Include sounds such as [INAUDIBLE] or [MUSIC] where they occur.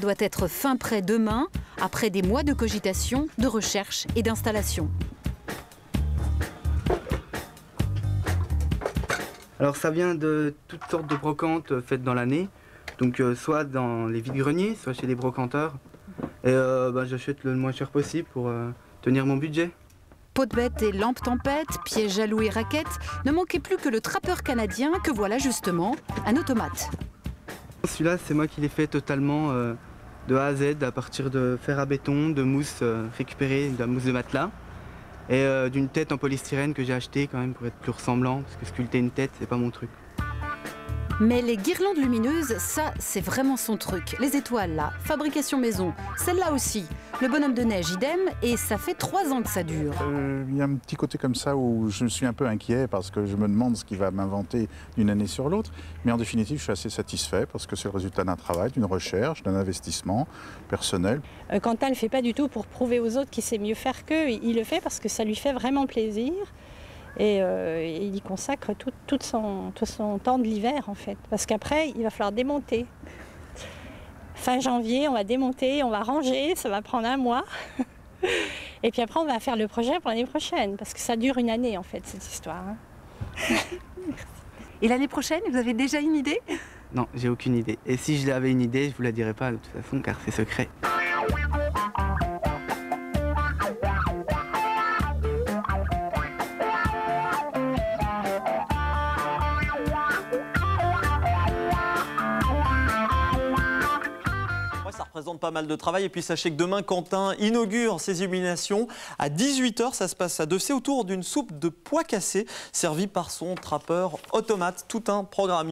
doit être fin prêt demain, après des mois de cogitation, de recherche et d'installation. Alors ça vient de toutes sortes de brocantes faites dans l'année. Donc euh, soit dans les vides-greniers, soit chez les brocanteurs. Et euh, bah, j'achète le moins cher possible pour euh, tenir mon budget. Pot de bête et lampe tempête, pièges jaloux et raquettes, ne manquait plus que le trappeur canadien que voilà justement, un automate. Celui-là, c'est moi qui l'ai fait totalement de A à Z, à partir de fer à béton, de mousse euh, récupérée, de la mousse de matelas, et euh, d'une tête en polystyrène que j'ai achetée quand même pour être plus ressemblant, parce que sculpter une tête, c'est pas mon truc. Mais les guirlandes lumineuses, ça, c'est vraiment son truc. Les étoiles, là, fabrication maison, celle-là aussi. Le bonhomme de neige, idem, et ça fait trois ans que ça dure. Euh, Il y a un petit côté comme ça où je suis un peu inquiet parce que je me demande ce qu'il va m'inventer d'une année sur l'autre. Mais en définitive, je suis assez satisfait parce que c'est le résultat d'un travail, d'une recherche, d'un investissement personnel. Euh, Quentin ne le fait pas du tout pour prouver aux autres qu'il sait mieux faire qu'eux. Il le fait parce que ça lui fait vraiment plaisir. Et euh, il y consacre tout, tout son, tout son temps de l'hiver, en fait. Parce qu'après, il va falloir démonter. Fin janvier, on va démonter, on va ranger, ça va prendre un mois. [LAUGHS] Et puis après, on va faire le projet pour l'année prochaine. Parce que ça dure une année, en fait, cette histoire. hein. Et l'année prochaine, vous avez déjà une idée? Non, j'ai aucune idée. Et si je l'avais une idée, je vous la dirais pas de toute façon, car c'est secret. Pas mal de travail. Et puis sachez que demain, Quentin inaugure ses illuminations. À 18h, ça se passe à Dessay autour d'une soupe de pois cassés servie par son trappeur automate. Tout un programme.